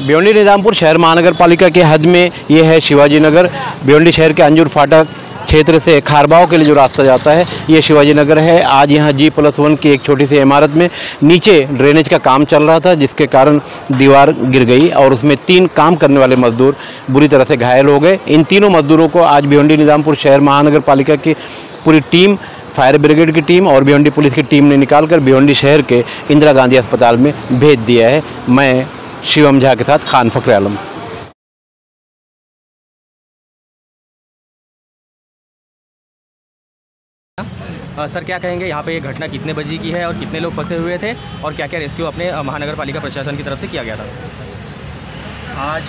भिवंडी निजामपुर शहर महानगर पालिका के हद में ये है शिवाजी नगर। भिवंडी शहर के अंजुर फाटक क्षेत्र से खारबाव के लिए जो रास्ता जाता है, ये शिवाजी नगर है। आज यहाँ जी प्लस वन की एक छोटी सी इमारत में नीचे ड्रेनेज का काम चल रहा था, जिसके कारण दीवार गिर गई और उसमें तीन काम करने वाले मजदूर बुरी तरह से घायल हो गए। इन तीनों मजदूरों को आज भिवंडी निजामपुर शहर महानगर पालिका की पूरी टीम, फायर ब्रिगेड की टीम और भिवंडी पुलिस की टीम ने निकालकर भिवंडी शहर के इंदिरा गांधी अस्पताल में भेज दिया है। मैं शिवम झा के साथ खान फकर आलम। सर क्या कहेंगे यहाँ पे ये घटना कितने बजे की है और कितने लोग फंसे हुए थे और क्या क्या रेस्क्यू अपने महानगर पालिका प्रशासन की तरफ़ से किया गया था? आज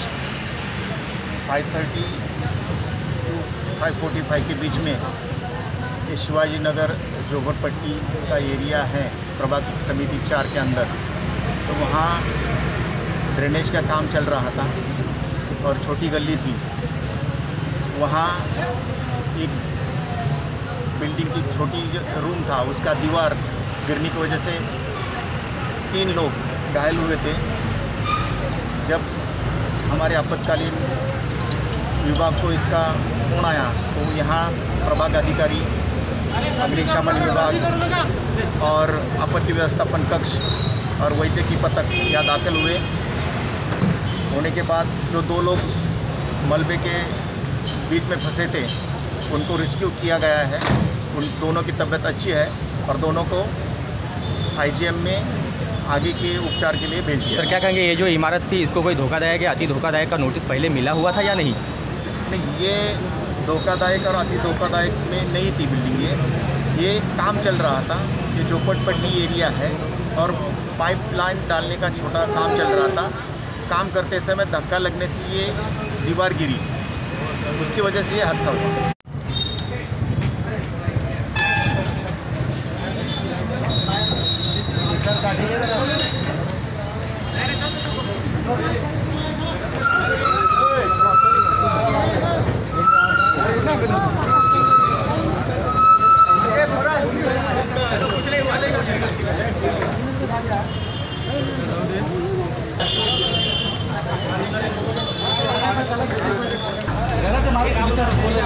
5:30 टू 5:45 के बीच में शिवाजी नगर जोगरपट्टी का एरिया है प्रभाग समिति चार के अंदर। तो वहाँ ड्रेनेज का काम चल रहा था और छोटी गली थी। वहाँ एक बिल्डिंग की छोटी रूम था, उसका दीवार गिरने की वजह से तीन लोग घायल हुए थे। जब हमारे आपत्कालीन विभाग को इसका फ़ोन आया तो यहाँ प्रभाग अधिकारी, अग्निशमन विभाग और आपत्ति व्यवस्थापन कक्ष और वैद्य की पथक यहाँ दाखिल हुए। होने के बाद जो दो लोग मलबे के बीच में फंसे थे उनको रेस्क्यू किया गया है। उन दोनों की तबीयत अच्छी है और दोनों को आईजीएम में आगे के उपचार के लिए भेज दिया सर क्या कहेंगे ये जो इमारत थी इसको कोई धोखादायक या अति धोखादायक का नोटिस पहले मिला हुआ था या नहीं? नहीं ये धोखादायक और अति धोखादायक में नहीं थी बिल्डिंग ये। ये काम चल रहा था ये झोपड़पट्टी एरिया है और पाइपलाइन डालने का छोटा काम चल रहा था। काम करते समय धक्का लगने से ये दीवार गिरी। उसकी वजह से ये हादसा हुआ।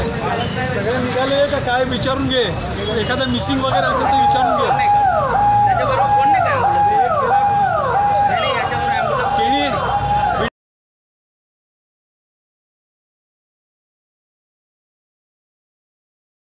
सगळे निघाले का काय विचारून घे. एखादं मिसिंग वगैरे असेल तर विचारून घे.